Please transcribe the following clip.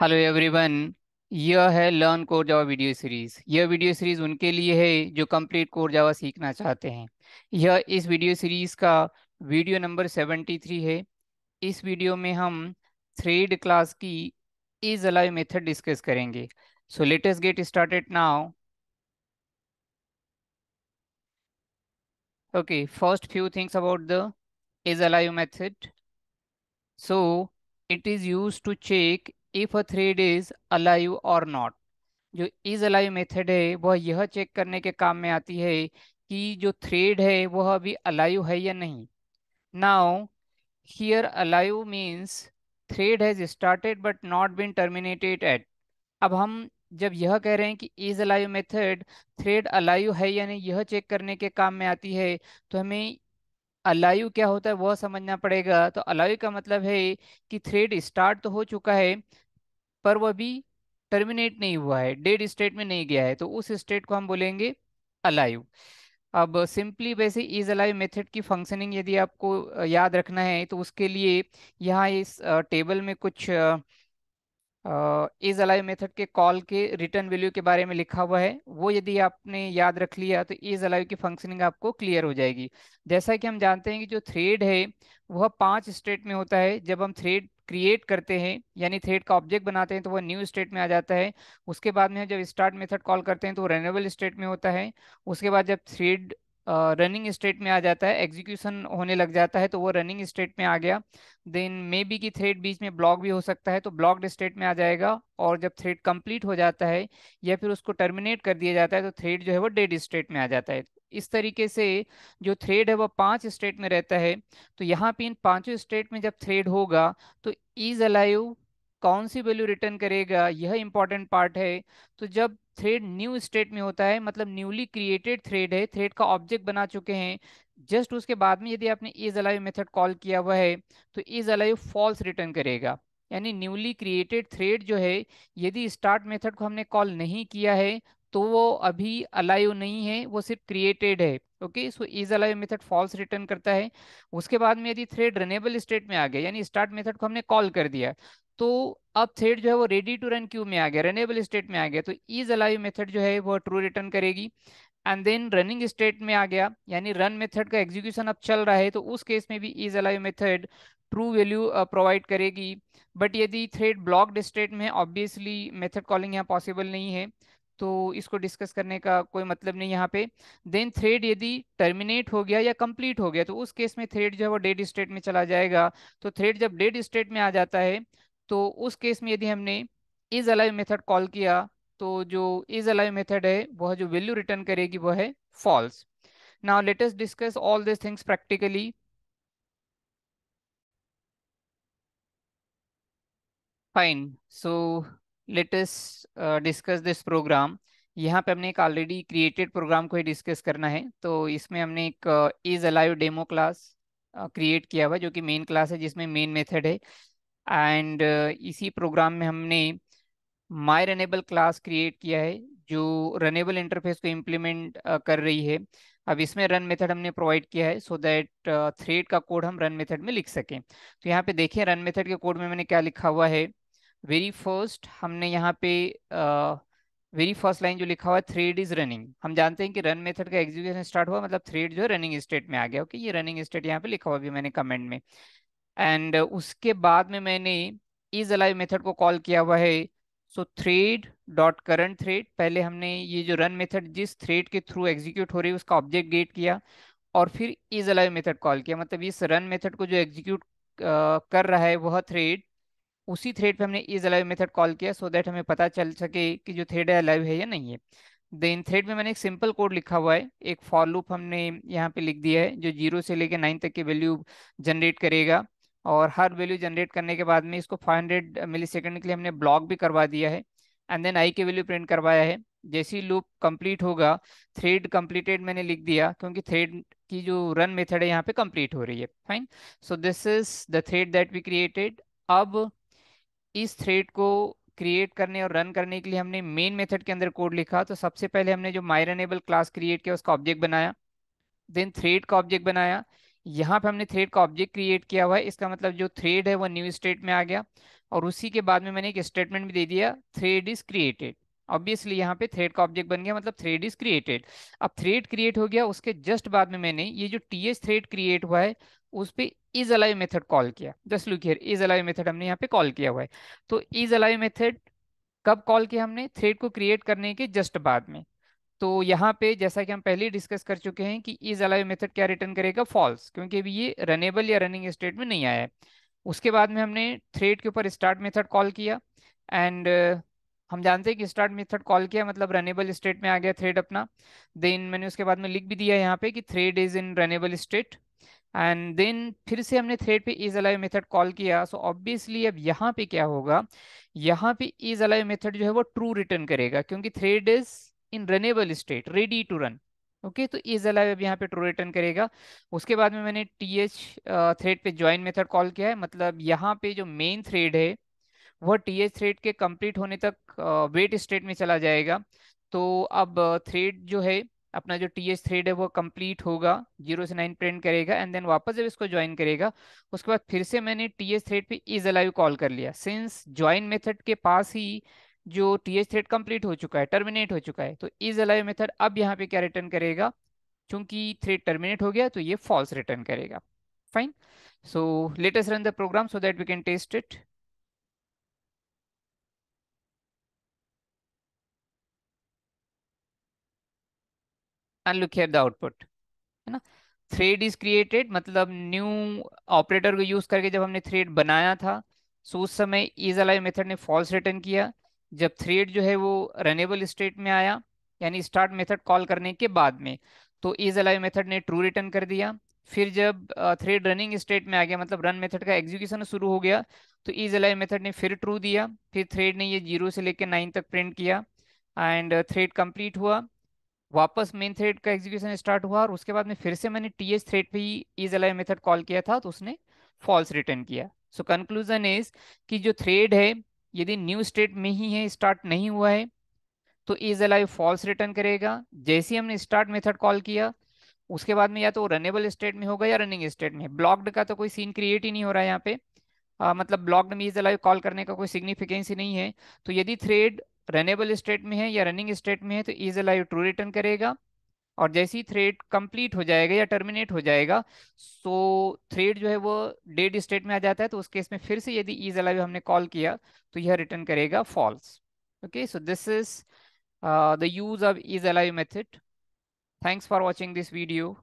Hello everyone, यह है learn core Java video series. यह वीडियो सीरीज़ उनके लिए है जो कंप्लीट कोर जावा सीखना चाहते हैं। यह इस वीडियो सीरीज़ का वीडियो नंबर 73 है। इस वीडियो में हम थ्रेड क्लास की इज़ अलाइव मेथड डिस्कस करेंगे। So let us get started now okay, first few things about the is alive method. So, it is used to check if a thread is alive or not. जो is alive method है, वह यह check करने के काम में आती है कि जो थ्रेड है, वह अभी अलाइव है या नहीं। Now here alive means thread has started but not been terminated at अब हम जब यह कह रहे हैं कि is alive method thread alive है या नहीं, यह चेक करने के काम में आती है तो हमें अलाइव क्या होता है वह समझना पड़ेगा। तो अलाइव का मतलब है कि थ्रेड स्टार्ट तो हो चुका है, पर वह भी टर्मिनेट नहीं हुआ है डेड स्टेट में नहीं गया है। तो उस स्टेट को हम बोलेंगे अलाइव अब सिंपली वैसे इज़ अलाइव मेथड की फंक्शनिंग यदि आपको याद रखना है तो उसके लिए यहाँ इस टेबल में कुछ इज़ अलाइव मेथड के कॉल के रिटर्न वैल्यू के बारे में लिखा हुआ है। वो यदि आपने याद रख लिया तो इज़ अलाइव की फंक्शनिंग आपको क्लियर हो जाएगी। जैसा कि हम जानते हैं कि जो थ्रेड है, वह पाँच स्टेट में होता है। जब हम थ्रेड क्रिएट करते हैं, यानी थ्रेड का ऑब्जेक्ट बनाते हैं तो वह न्यू स्टेट में आ जाता है। उसके बाद में जब स्टार्ट मेथड कॉल करते हैं तो वो रनेबल स्टेट में होता है। उसके बाद जब थ्रेड रनिंग स्टेट में आ जाता है एग्जीक्यूशन होने लग जाता है तो वो रनिंग स्टेट में आ गया। देन मे बी की थ्रेड बीच में ब्लॉक भी हो सकता है तो ब्लॉक्ड स्टेट में आ जाएगा, और जब थ्रेड कंप्लीट हो जाता है, या फिर उसको टर्मिनेट कर दिया जाता है तो थ्रेड जो है वो डेड स्टेट में आ जाता है। इस तरीके से जो थ्रेड है, वो पाँच स्टेट में रहता है। तो यहाँ पे इन पाँचों स्टेट में जब थ्रेड होगा तो इज़ अलाइव कौन सी वैल्यू रिटर्न करेगा, यह इंपॉर्टेंट पार्ट है। तो जब थ्रेड न्यू स्टेट में होता है मतलब न्यूली क्रिएटेड थ्रेड है थ्रेड का ऑब्जेक्ट बना चुके हैं। जस्ट उसके बाद में यदि आपने इज़ अलाइव मेथड कॉल किया हुआ है तो इज़ अलाइव फॉल्स रिटर्न करेगा। यानी न्यूली क्रिएटेड थ्रेड जो है, यदि स्टार्ट मेथड को हमने कॉल नहीं किया है तो वो अभी अलाइव नहीं है, वो सिर्फ़ क्रिएटेड है। Okay so is alive method false return करता है। उसके बाद में यदि थ्रेड रनेबल स्टेट में आ गया, यानी स्टार्ट मेथड को हमने कॉल कर दिया तो अब थ्रेड जो है वो रेडी टू रन क्यू में आ गया? रनेबल स्टेट में आ गया तो इज़ अलाइव मेथड जो है वो ट्रू रिटर्न करेगी। एंड देन रनिंग स्टेट में आ गया, यानी रन मेथड का एग्जीक्यूशन अब चल रहा है तो उस केस में भी is alive method true value provide करेगी। बट यदि थ्रेड ब्लॉक्ड स्टेट में ऑब्वियसली मेथड कॉलिंग यहाँ पॉसिबल नहीं है। तो इसको डिस्कस करने का कोई मतलब नहीं यहाँ पे। देन थ्रेड यदि टर्मिनेट हो गया या कंप्लीट हो गया तो उस केस में थ्रेड जो है वो डेड स्टेट में चला जाएगा। तो थ्रेड जब डेड स्टेट में आ जाता है तो उस केस में यदि हमने इज़ अलाइव मेथड कॉल किया तो जो इज़ अलाइव मेथड है, वह जो वैल्यू रिटर्न करेगी वह है false now let us discuss all this things practically fine so let us discuss this program यहाँ पे हमने एक ऑलरेडी क्रिएटेड प्रोग्राम को ही डिस्कस करना है। तो इसमें हमने एक is alive demo class create किया हुआ जो कि मेन क्लास है जिसमें मेन मेथड है। एंड uh, इसी प्रोग्राम में हमने माई रनेबल क्लास क्रिएट किया है जो रनेबल इंटरफेस को इम्प्लीमेंट uh, कर रही है। अब इसमें रन मेथड हमने प्रोवाइड किया है सो दैट थ्रेड का कोड हम रन मेथड में लिख सकें। तो यहाँ पे देखिए रन मेथड के कोड में मैंने क्या लिखा हुआ है? वेरी फ़र्स्ट हमने यहाँ पे वेरी फ़र्स्ट लाइन जो लिखा हुआ है थ्रेड इज़ रनिंग हम जानते हैं कि रन मेथड का एग्जीक्यूशन स्टार्ट हुआ मतलब थ्रेड जो है रनिंग स्टेट में आ गया ओके ये रनिंग स्टेट यहाँ पे लिखा हुआ भी मैंने कमेंट में. एंड उसके बाद में मैंने इज़ अलाइव मेथड को कॉल किया हुआ है. So thread dot current thread पहले हमने ये जो रन मेथड जिस थ्रेड के थ्रू एग्जीक्यूट हो रही है, उसका ऑब्जेक्ट गेट किया और फिर इज़ अलाइव मेथड कॉल किया. मतलब इस रन मेथड को जो एग्जीक्यूट कर रहा है, वह थ्रेड उसी थ्रेड पे हमने इज़ अलाइव मेथड कॉल किया सो so दैट हमें पता चल सके कि जो थ्रेड है अलाइव है या नहीं है। देन थ्रेड में मैंने एक सिंपल कोड लिखा हुआ है, एक फॉर लूप हमने यहाँ पे लिख दिया है, जो ज़ीरो से लेकर नाइन तक की वैल्यू जनरेट करेगा। और हर वैल्यू जनरेट करने के बाद में इसको 500 मिली सेकेंड के लिए हमने ब्लॉक भी करवा दिया है। एंड देन आई की वैल्यू प्रिंट करवाया है। जैसे ही लूप कंप्लीट होगा थ्रेड कंप्लीटेड मैंने लिख दिया, क्योंकि थ्रेड की जो रन मेथड है यहाँ पे कंप्लीट हो रही है। Fine so this is the thread that we created अब इस थ्रेड को क्रिएट करने और रन करने के लिए हमने मेन मेथड के अंदर कोड लिखा। तो सबसे पहले हमने जो माई रनेबल क्लास क्रिएट किया, उसका ऑब्जेक्ट बनाया। देन थ्रेड का ऑब्जेक्ट बनाया। यहाँ पे हमने थ्रेड का ऑब्जेक्ट क्रिएट किया हुआ है। इसका मतलब जो थ्रेड है, वो न्यू स्टेट में आ गया। और उसी के बाद में मैंने एक स्टेटमेंट भी दे दिया थ्रेड इज़ क्रिएटेड ऑब्वियसली यहाँ पे थ्रेड का ऑब्जेक्ट बन गया मतलब थ्रेड इज़ क्रिएटेड अब थ्रेड क्रिएट हो गया, उसके जस्ट बाद में मैंने ये जो टी एच थ्रेड क्रिएट हुआ है, उस पर इज़ अलाइव मेथड कॉल किया। Just look here is alive method हमने यहाँ पे कॉल किया हुआ है। तो इज़ अलाइव मेथड कब कॉल किया हमने? थ्रेड को क्रिएट करने के जस्ट बाद में। तो यहाँ पे जैसा कि हम पहले डिस्कस कर चुके हैं कि इज़ अलाइव मेथड क्या रिटर्न करेगा? फॉल्स क्योंकि अभी ये रनेबल या रनिंग स्टेट में नहीं आया है। उसके बाद में हमने थ्रेड के ऊपर स्टार्ट मेथड कॉल किया। एंड हम जानते हैं कि स्टार्ट मेथड कॉल किया मतलब रनेबल स्टेट में आ गया थ्रेड अपना। देन मैंने उसके बाद में लिख भी दिया यहाँ पे कि thread is in runnable state and then फिर से हमने थ्रेड पे इज़ अलाइव मेथड कॉल किया। सो so ऑब्वियसली अब यहाँ पे क्या होगा? यहाँ पे इज़ अलाइव मेथड जो है वो ट्रू रिटर्न करेगा क्योंकि thread is in runnable state ready to run okay तो इज़ अलाइव अब यहाँ पे ट्रू रिटर्न करेगा। उसके बाद में मैंने टी एच थ्रेड पे ज्वाइन मेथड कॉल किया है। मतलब यहाँ पे जो मेन थ्रेड है वह टी एच थ्रेड के कंप्लीट होने तक वेट uh, स्टेट में चला जाएगा। तो अब थ्रेड जो है अपना जो टी एच थ्रेड है वो कंप्लीट होगा ज़ीरो से नाइन प्रिंट करेगा एंड देन वापस जब इसको ज्वाइन करेगा, उसके बाद फिर से मैंने टी एच थ्रेड पे इज़ अलाइव कॉल कर लिया। सिंस ज्वाइन मेथड के पास ही जो टी एच थ्रेड कंप्लीट हो चुका है टर्मिनेट हो चुका है तो इज़ अलाइव मेथड अब यहाँ पे क्या रिटर्न करेगा? चूँकि थ्रेड टर्मिनेट हो गया तो ये फॉल्स रिटर्न करेगा। Fine so let us run the program so that we can test it and look here the output है ना? थ्रेड इज़ क्रिएटेड मतलब न्यू ऑपरेटर को यूज़ करके जब हमने थ्रेड बनाया था सो उस समय इज़ अलाइव मेथड ने फॉल्स रिटर्न किया। जब थ्रेड जो है वो रनेबल स्टेट में आया, यानी स्टार्ट मेथड कॉल करने के बाद में तो इज़ अलाइव मेथड ने ट्रू रिटर्न कर दिया। फिर जब थ्रेड रनिंग स्टेट में आ गया मतलब रन मेथड का एग्जीक्यूशन शुरू हो गया तो इज़ अलाइव मेथड ने फिर ट्रू दिया। फिर थ्रेड ने ये ज़ीरो से लेकर नाइन तक प्रिंट किया एंड थ्रेड कंप्लीट हुआ। वापस मेन थ्रेड का एग्जीक्यूशन स्टार्ट हुआ और उसके बाद में फिर से मैंने टी एच थ्रेड पे ही इज़ अलाइव मेथड कॉल किया था तो उसने फॉल्स रिटर्न किया। सो कंक्लूजन इज़ कि जो थ्रेड है यदि न्यू स्टेट में ही है स्टार्ट नहीं हुआ है तो इज़ अलाइव फॉल्स रिटर्न करेगा। जैसे हमने स्टार्ट मेथड कॉल किया उसके बाद में या तो रनेबल स्टेट में होगा या रनिंग स्टेट में। ब्लॉक्ड का तो कोई सीन क्रिएट ही नहीं हो रहा है यहाँ पे। आ, मतलब ब्लॉक्ड में इज़ अलाइव कॉल करने का कोई सिग्निफिकेंस ही नहीं है। तो यदि थ्रेड रनेबल स्टेट में है या रनिंग स्टेट में है तो इज़ अलाइव ट्रू रिटर्न करेगा। और जैसे ही थ्रेड कंप्लीट हो जाएगा या टर्मिनेट हो जाएगा सो थ्रेड जो है वो डेड स्टेट में आ जाता है तो उस केस में फिर से यदि इज़ अलाइव हमने कॉल किया तो यह रिटर्न करेगा false okay so this is the use of is alive method thanks for watching this video